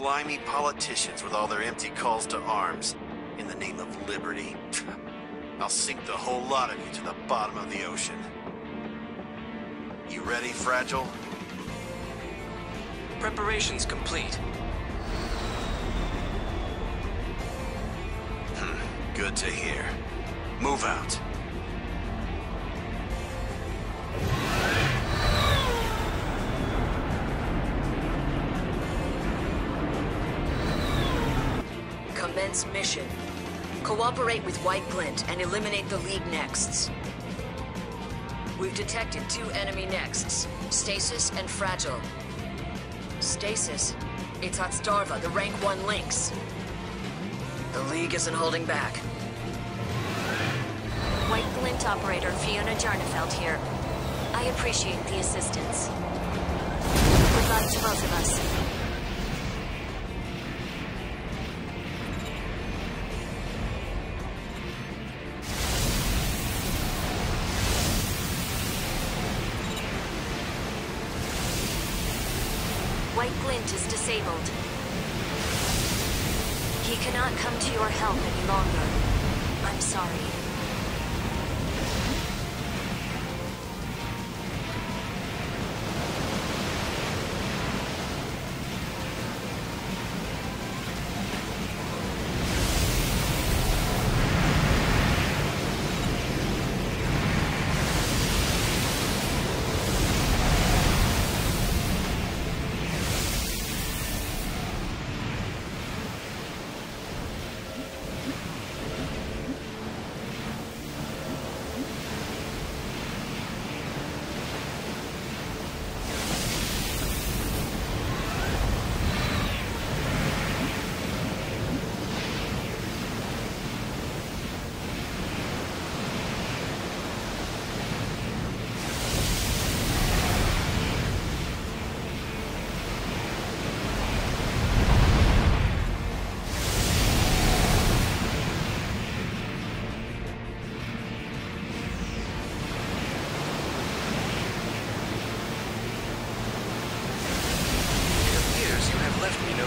slimy politicians with all their empty calls to arms in the name of liberty. I'll sink the whole lot of you to the bottom of the ocean. You ready, Fragile? Preparations complete. Hmm, good to hear. Move out. Mission. Cooperate with White Glint and eliminate the League Nexts. We've detected two enemy Nexts, Stasis and Fragile. Stasis? It's Ottosuava, the rank 1 Lynx. The League isn't holding back. White Glint operator Fiona Jarnefelt here. I appreciate the assistance. Good luck to both of us. White Glint is disabled. He cannot come to your help any longer. I'm sorry.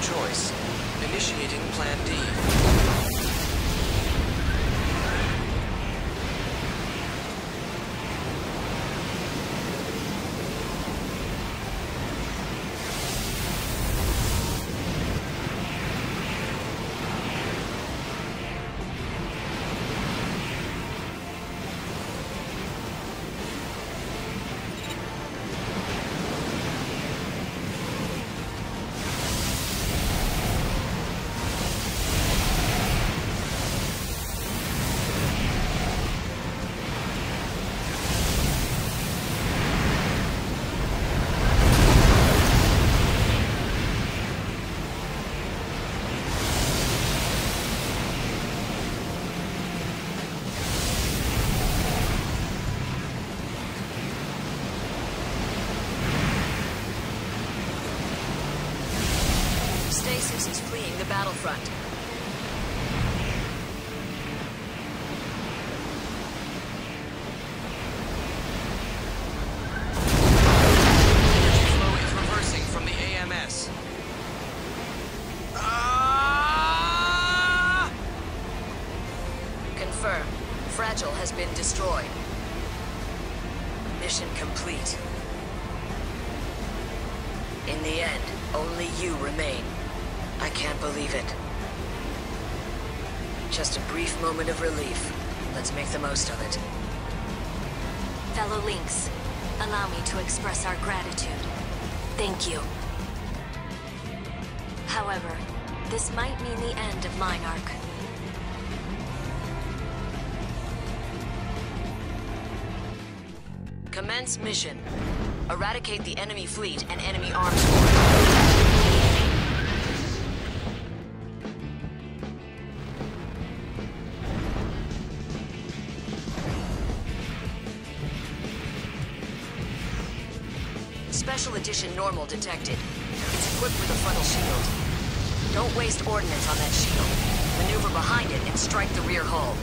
Choice. Initiating Plan D. Stasis is fleeing the battlefront. Can't believe it. Just a brief moment of relief. Let's make the most of it. Fellow Lynx, allow me to express our gratitude. Thank you. However, this might mean the end of Minarch. Commence mission. Eradicate the enemy fleet and enemy arms Special Edition Normal detected. It's equipped with a funnel shield. Don't waste ordnance on that shield. Maneuver behind it and strike the rear hull.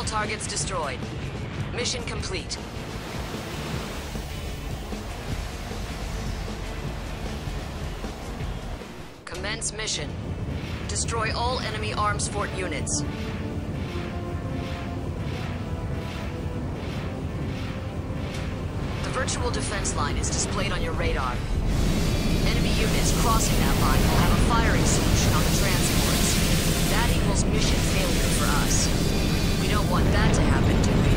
All targets destroyed. Mission complete. Commence mission. Destroy all enemy arms fort units. The virtual defense line is displayed on your radar. Enemy units crossing that line will have a firing solution on the transports. That equals mission failure for us. Don't want that to happen, to me.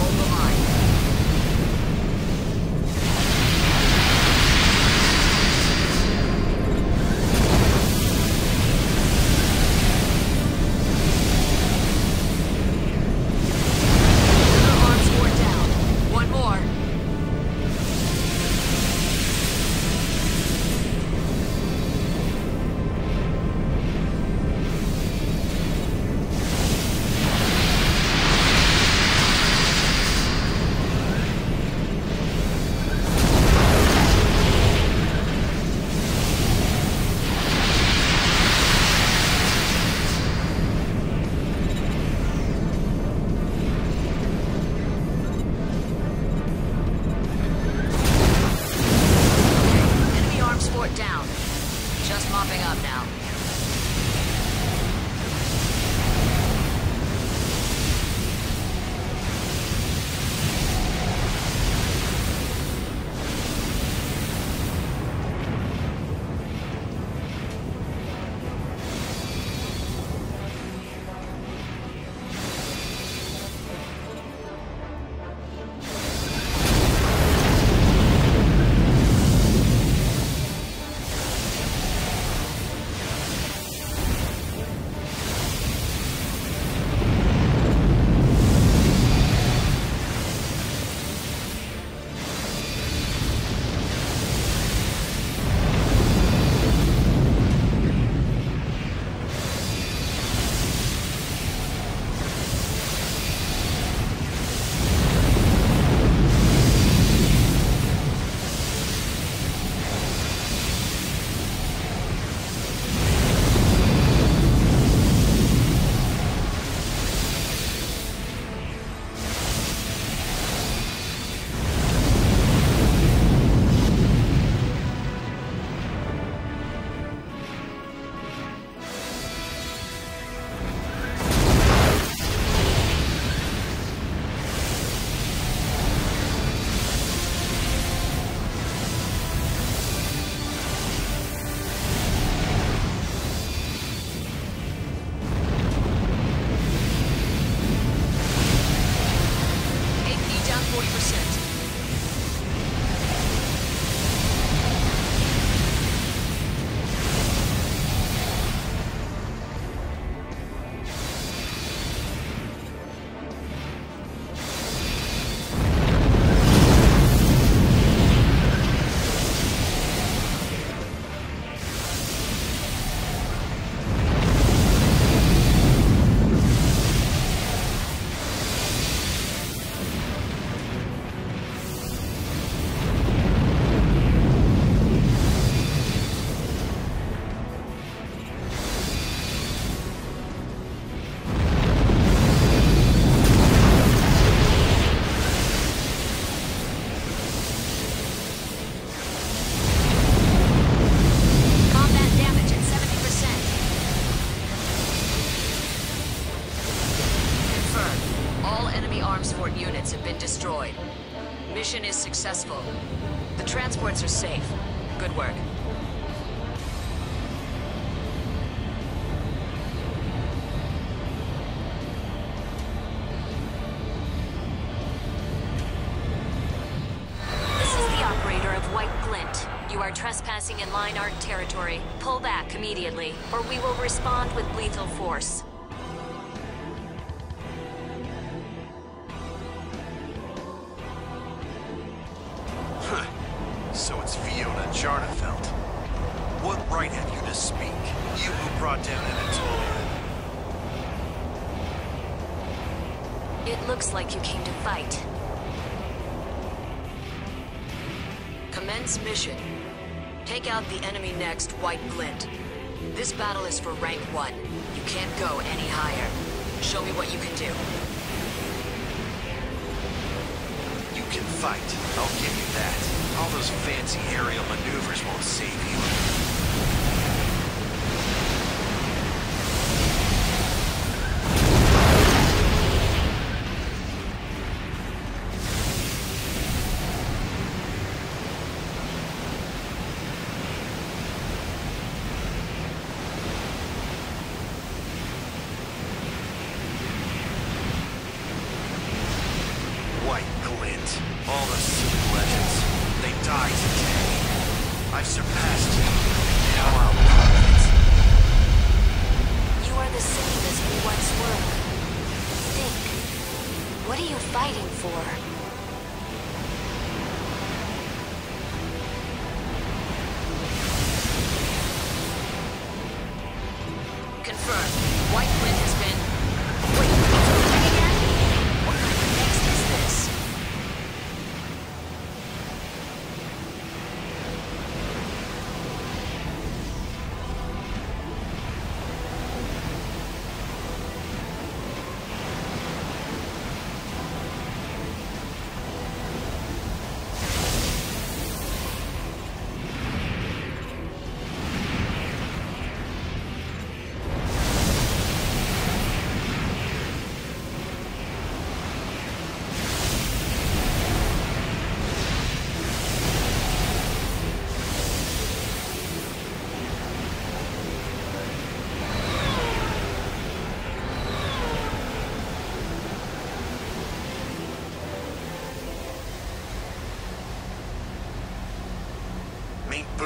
Hold the line. down. Just mopping up now. Successful. The transports are safe. Good work. This is the operator of White Glint. You are trespassing in Line Ark territory. Pull back immediately, or we will respond with lethal force. Looks like you came to fight. Commence mission. Take out the enemy next, White Glint. This battle is for rank 1. You can't go any higher. Show me what you can do. You can fight. I'll give you that. All those fancy aerial maneuvers won't save you. Confirmed.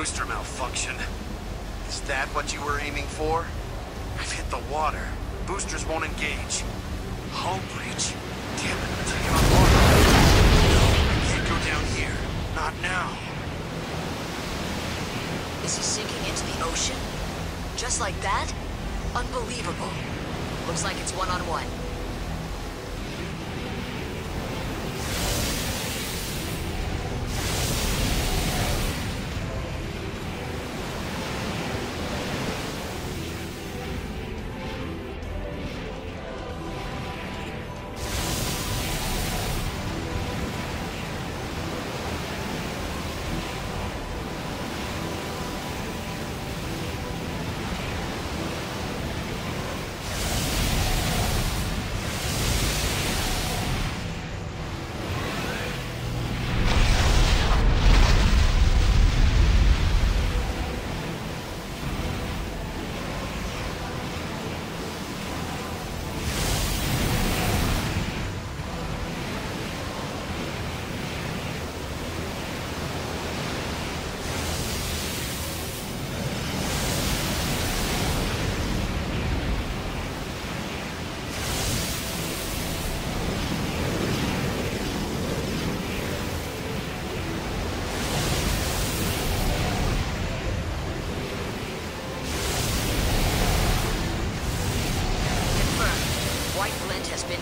Booster malfunction. Is that what you were aiming for? I've hit the water. Boosters won't engage. Hull breach? Damn it, I'm taking on water. No, I can't go down here. Not now. Is he sinking into the ocean? Just like that? Unbelievable. Looks like it's one-on-one. Confirmed.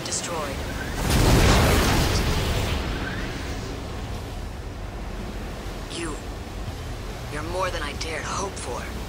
Destroyed. You... You're more than I dared hope for.